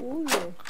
哦耶！